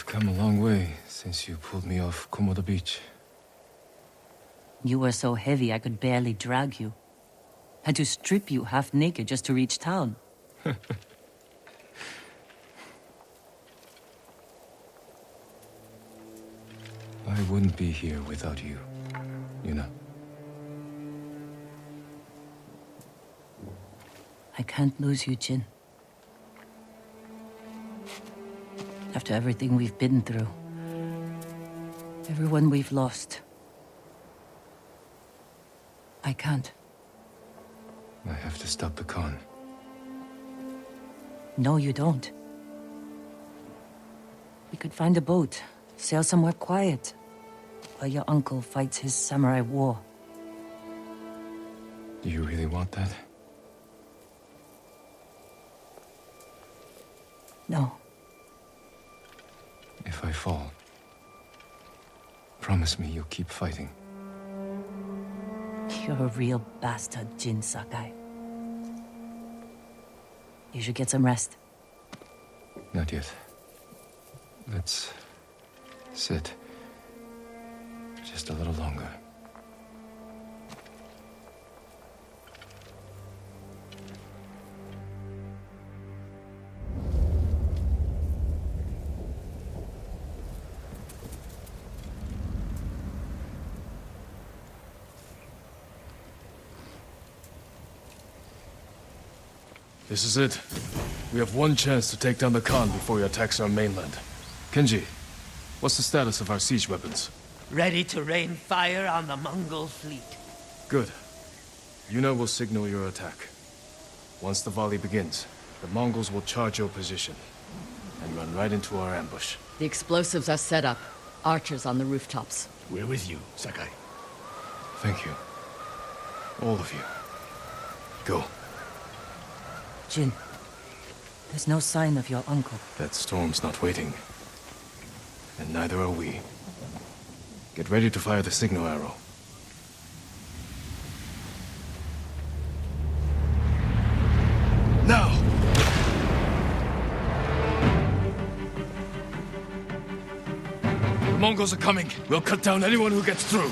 I've come a long way since you pulled me off Komoda Beach. You were so heavy I could barely drag you. Had to strip you half naked just to reach town. I wouldn't be here without you, you know. I can't lose you, Jin. After everything we've been through. Everyone we've lost. I can't. I have to stop the Khan. No, you don't. We could find a boat, sail somewhere quiet, while your uncle fights his samurai war. Do you really want that? No. If I fall, promise me you'll keep fighting. You're a real bastard, Jin Sakai. You should get some rest. Not yet. Let's sit just a little longer. This is it. We have one chance to take down the Khan before he attacks our mainland. Kenji, what's the status of our siege weapons? Ready to rain fire on the Mongol fleet. Good. Yuna will signal your attack. Once the volley begins, the Mongols will charge your position and run right into our ambush. The explosives are set up. Archers on the rooftops. We're with you, Sakai. Thank you. All of you. Go. Jin, there's no sign of your uncle. That storm's not waiting. And neither are we. Get ready to fire the signal arrow. Now! The Mongols are coming. We'll cut down anyone who gets through.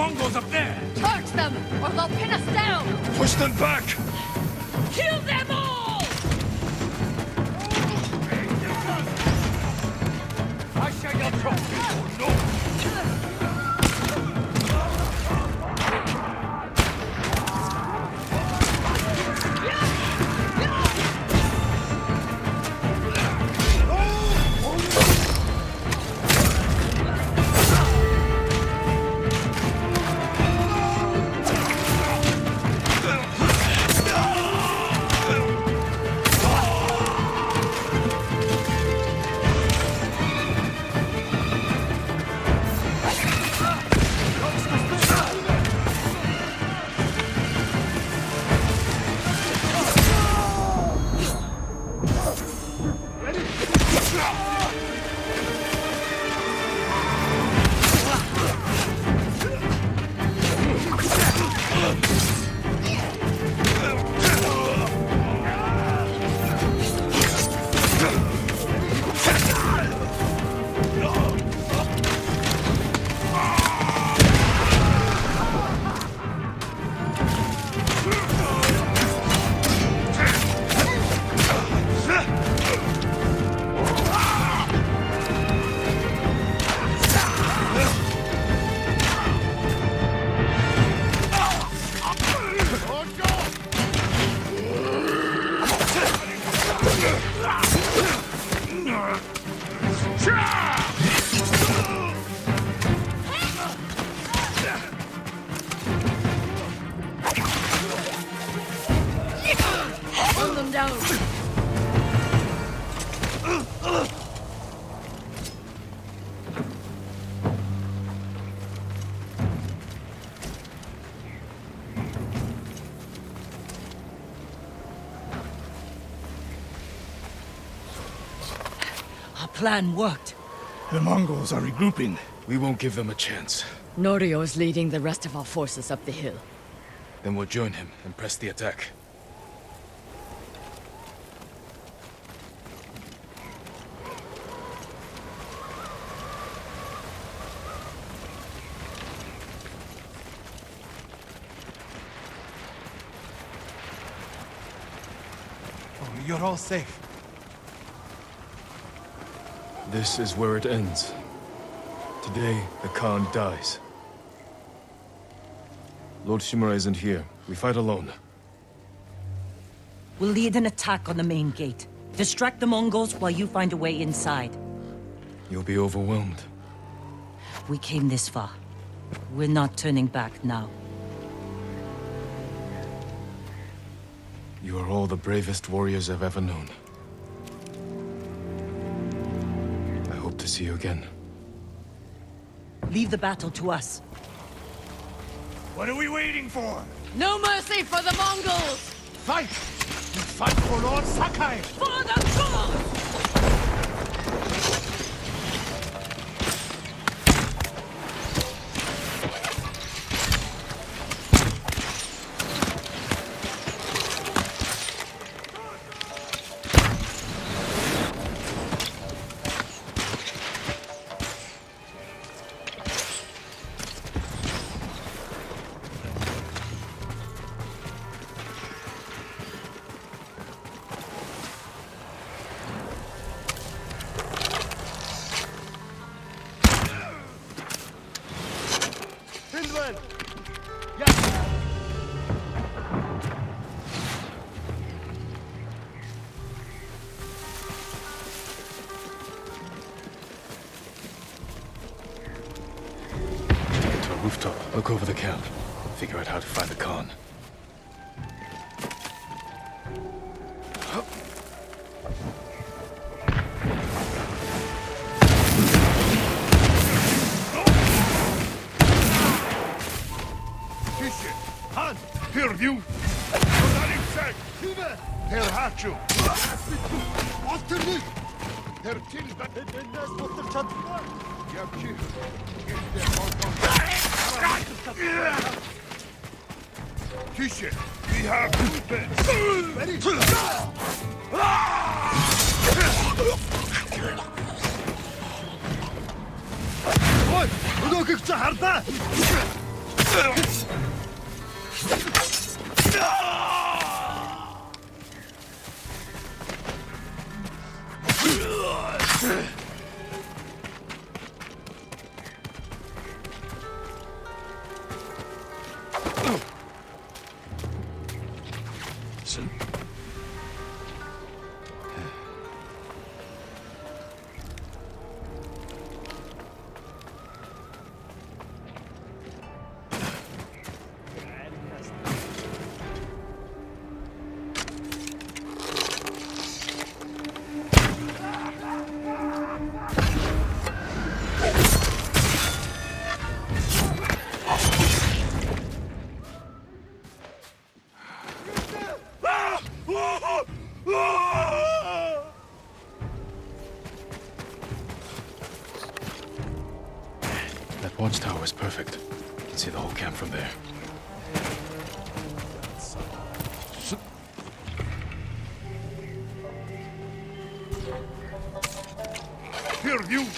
Mongols up there! Charge them, or they'll pin us down! Push them back! Kill them all! I shall your trophy! No! Plan worked. The Mongols are regrouping. We won't give them a chance. Norio is leading the rest of our forces up the hill. Then we'll join him and press the attack. Oh, you're all safe. This is where it ends. Today, the Khan dies. Lord Shimura isn't here. We fight alone. We'll lead an attack on the main gate. Distract the Mongols while you find a way inside. You'll be overwhelmed. We came this far. We're not turning back now. You are all the bravest warriors I've ever known. See you again. Leave the battle to us. What are we waiting for? No mercy for the Mongols! Fight! We fight for Lord Sakai! For the cause! Rooftop, look over the camp, figure out how to find the Khan. Han! Hör du? Journalik säg! Herr Hachu! Alternut! Herr Tilda! Hennes moster Tisha, we have two beds. Ready? Ой, ну как царта! Ugh! That watchtower is perfect. You can see the whole camp from there.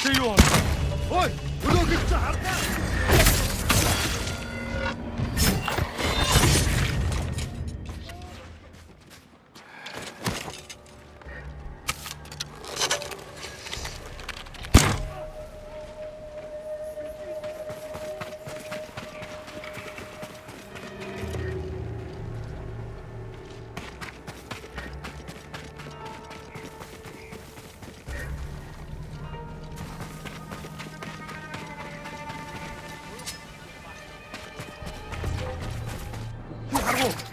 Sion! Oj! Udokik saharda! Archers! Oh.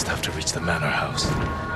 just have to reach the manor house.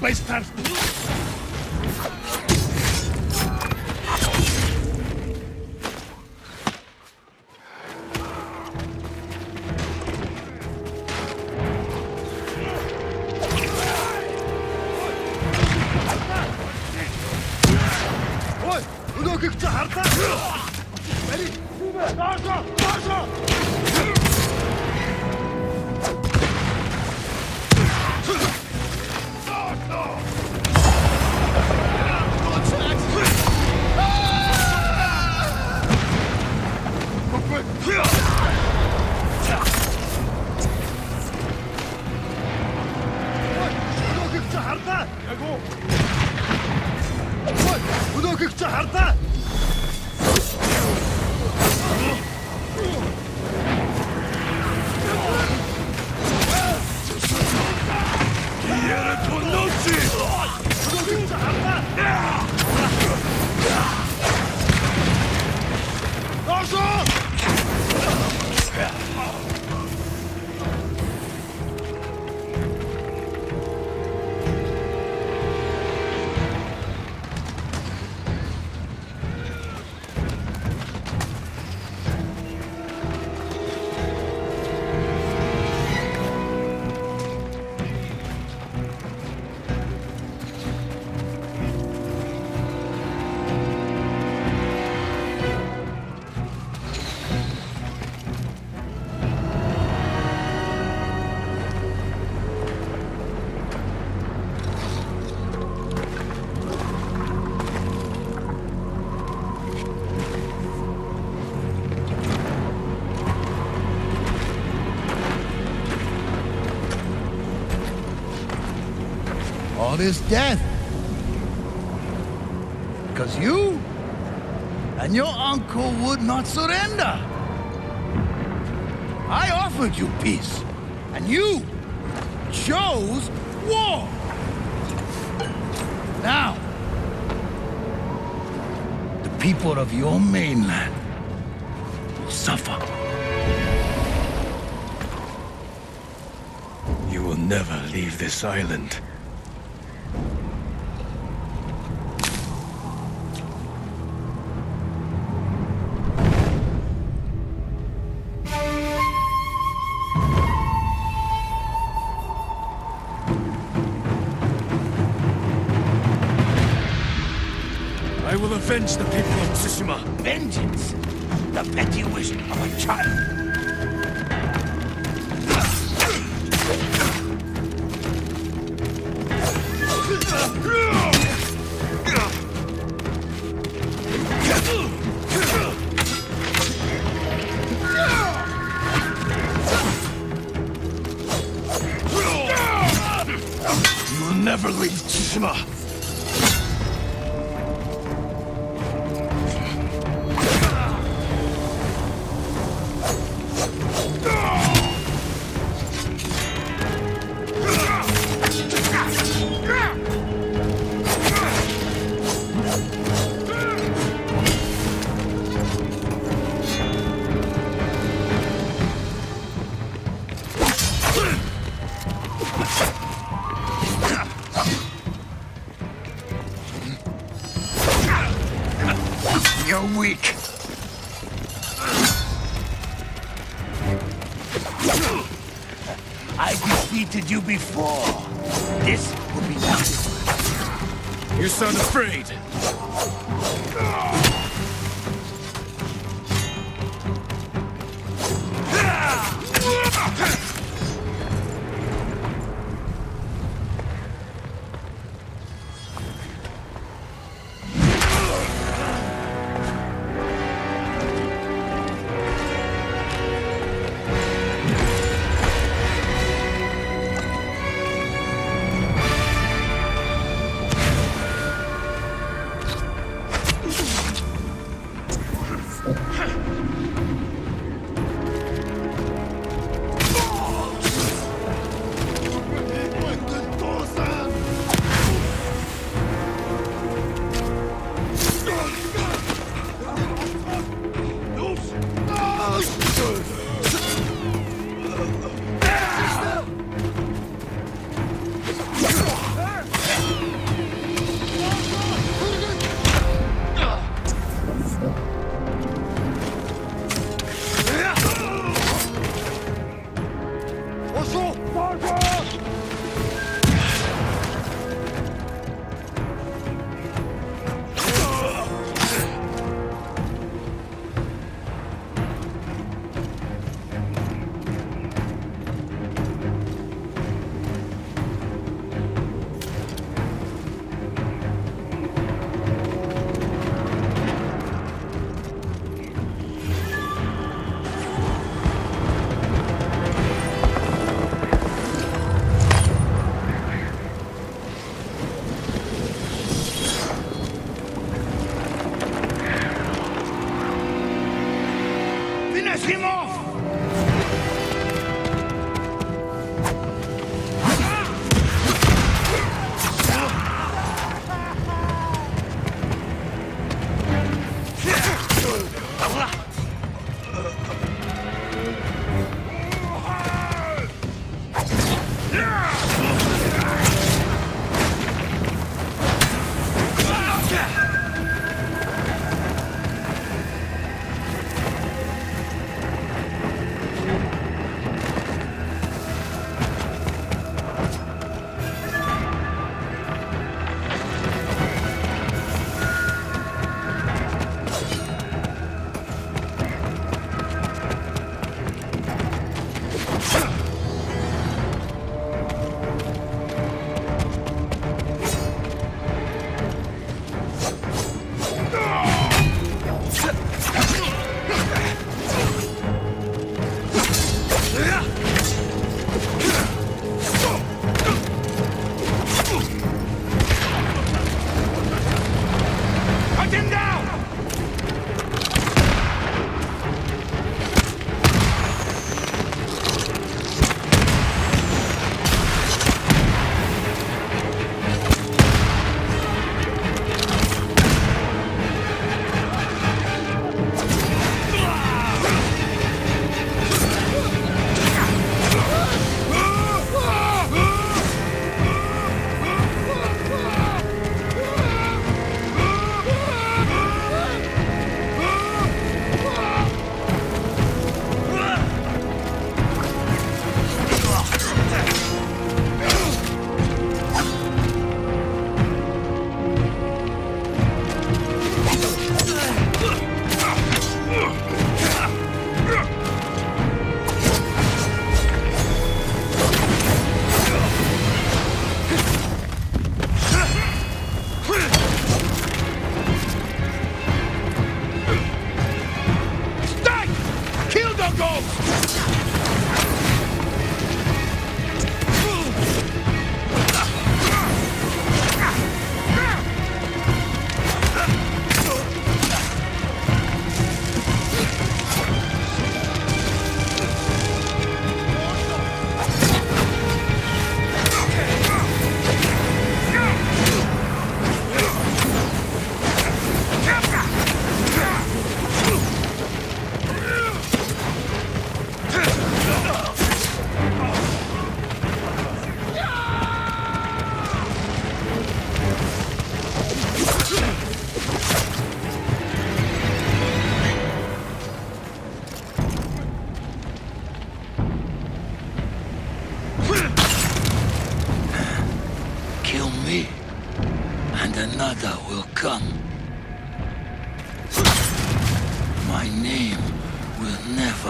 Bei Stars. This death. Because you and your uncle would not surrender. I offered you peace, and you chose war. Now, the people of your mainland will suffer. You will never leave this island. Never leave Tsushima. You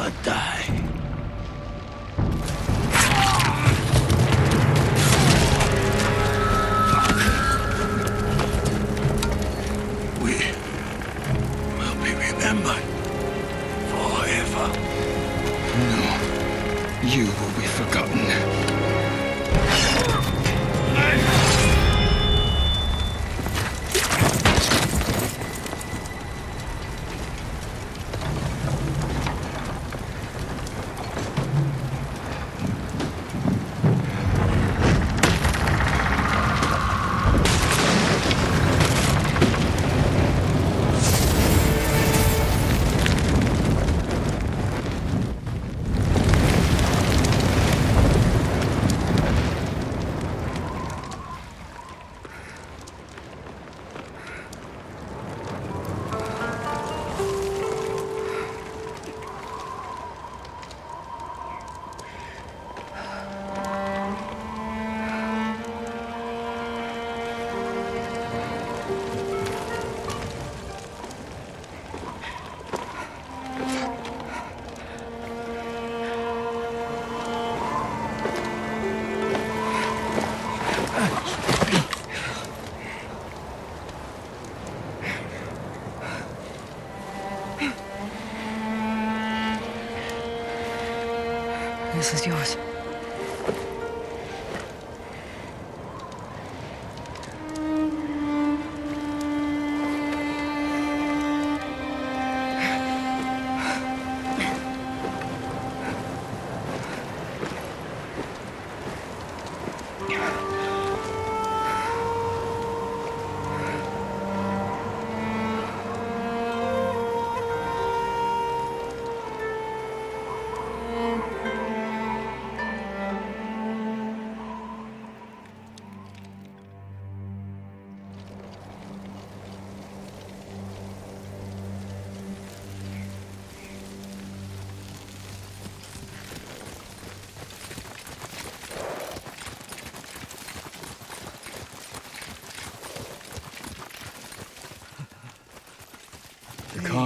never die.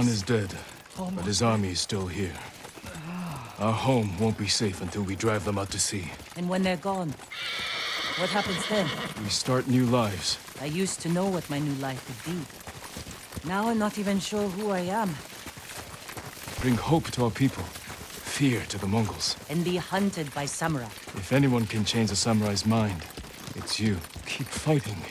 Khan is dead, but his army is still here. Our home won't be safe until we drive them out to sea. And when they're gone, what happens then? We start new lives. I used to know what my new life would be. Now I'm not even sure who I am. Bring hope to our people. Fear to the Mongols. And be hunted by samurai. If anyone can change a samurai's mind, it's you. Keep fighting.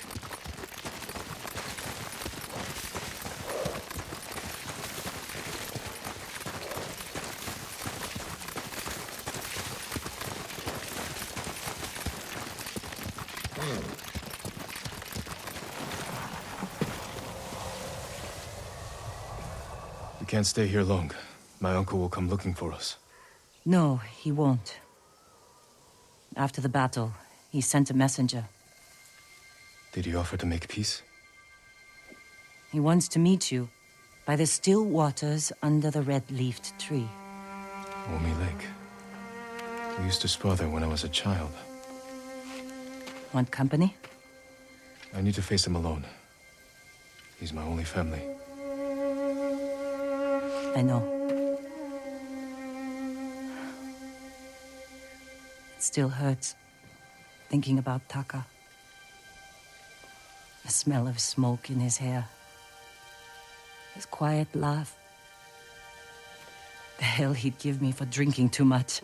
Can't stay here long. My uncle will come looking for us. No, he won't. After the battle, he sent a messenger. Did he offer to make peace? He wants to meet you by the still waters under the red-leafed tree. Omi Lake. We used to spar there when I was a child. Want company? I need to face him alone. He's my only family. I know. It still hurts, thinking about Taka. The smell of smoke in his hair. His quiet laugh. The hell he'd give me for drinking too much.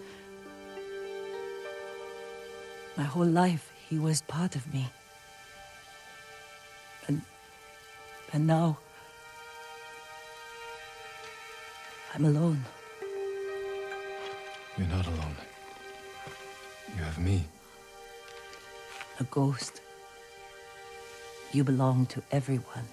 My whole life, he was part of me. And... and now... I'm alone. You're not alone. You have me. A ghost. You belong to everyone.